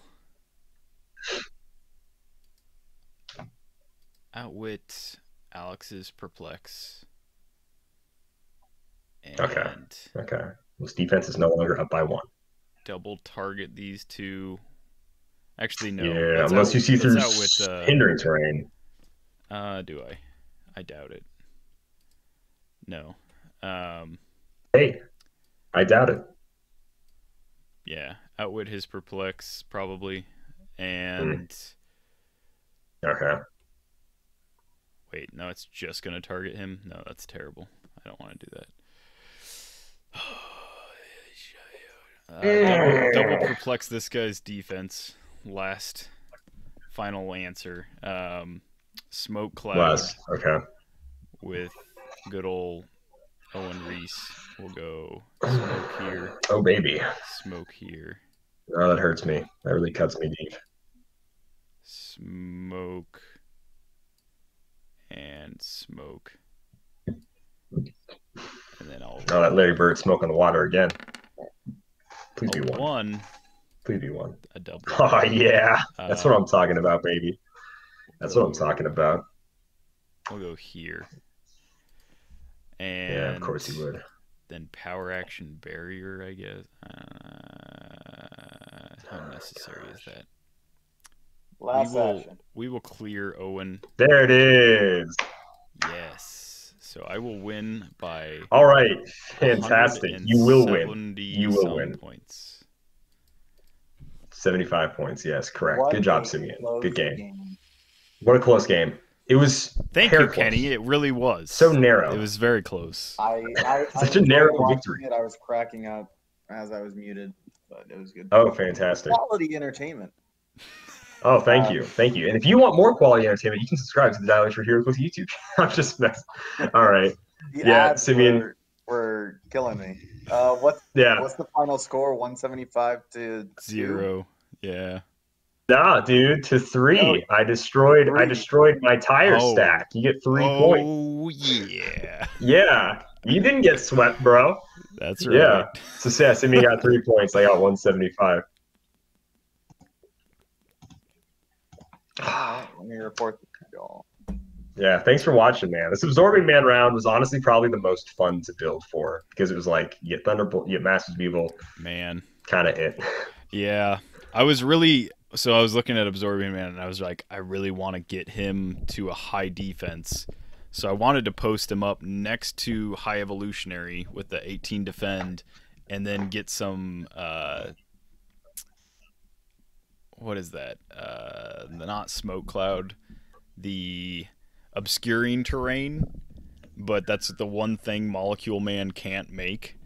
outwit Alex's perplex. And Okay. Okay. This defense is no longer up by one. double target these two. Actually, no. yeah, let's unless out- you see through outwit, uh, hindering terrain. Uh, do I? I doubt it. No. Um, Hey, I doubt it. yeah, outwit his perplex probably, and Okay. wait, no, it's just gonna target him. No, that's terrible. I don't want to do that. Uh, double, double perplex this guy's defense. Last, final answer. Um, smoke cloud Less. Okay. with good old Owen Reece. We'll go smoke here, Oh baby. smoke here, Oh, that hurts me. That really cuts me deep. smoke, and smoke. And then I'll Oh, that Larry Bird smoking the water again. Please be one. one, Please be one. a double. Oh yeah. That's what Uh, I'm talking about, baby. That's what I'm talking about. We'll go here. And Yeah, of course you would. Then power action barrier, I guess. Uh, how necessary is that? Last we will, action. We will clear Owen. There it is. Yes. So I will win by. All right. Fantastic. You will win. You will win. Points. 75 points. Yes, correct. What Good job, Simeon. Good game. What a close game. It was Thank you, close. Kenny. It really was. so narrow. It was very close. I, I, I Such a narrow victory. It. I was cracking up as I was muted, but it was good. Oh, fantastic. Quality entertainment. Oh, thank Um, you. Thank you. And if you want more quality entertainment, you can subscribe to the Dialers for Heroes YouTube channel. I'm just messing. All right. The Yeah, ads Simeon. Were, were killing me. Uh, what's Yeah. what's the final score? One seventy five to two? Zero. Yeah. Nah, dude, to three. No. I destroyed I destroyed my tire Oh. stack. You get three points. oh, yeah. Yeah. You didn't get swept, bro. That's right. Yeah. So yeah, Simeon got three points. I got 175. Let me report this to y'all. Yeah, thanks for watching, man. This absorbing man round was honestly probably the most fun to build for because it was like you get Thunderbolt, you get Masters of Evil, Man. kind of it. Yeah, I was really so I was looking at absorbing man and I was like, I really want to get him to a high defense. So I wanted to post him up next to high evolutionary with the 18 defend, and then get some. Uh, what is that? Uh, the not smoke cloud, the obscuring terrain, but that's the one thing Molecule Man can't make.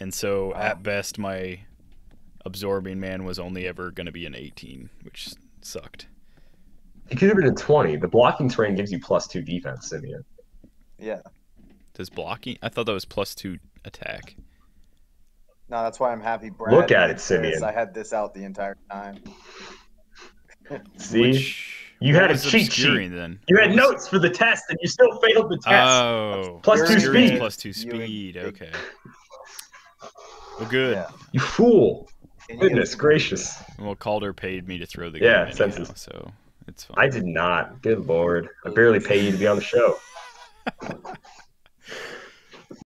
And so at best, my absorbing man was only ever going to be an 18, which sucked. You could have been a 20. The blocking terrain gives you plus two defense, Simeon. Yeah. Does blocking? I thought that was plus two attack. No, that's why I'm happy. Brad Look at it, this. Simeon. I had this out the entire time. See? Which, You had a cheat sheet. then. You had was- notes for the test and you still failed the test. Oh, Plus two speed. Plus two speed. Okay. Well, good. Yeah. you fool. Goodness gracious. Well, Kalder paid me to throw the Yeah, game anyhow, census. so it's fine. I did not. Good lord. I barely pay you to be on the show.